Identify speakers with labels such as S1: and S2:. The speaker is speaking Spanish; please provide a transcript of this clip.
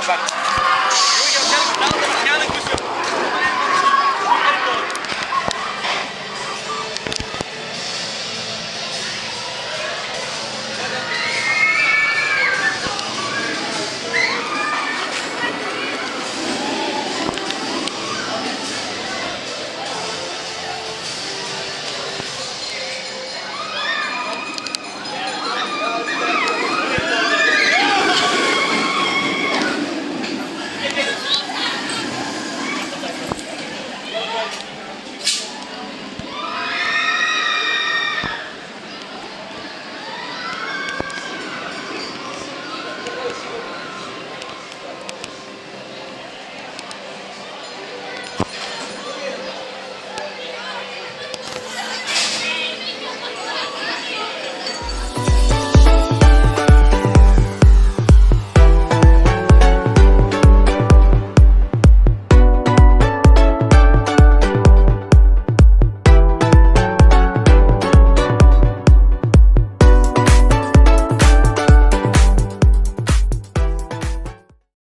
S1: Europa.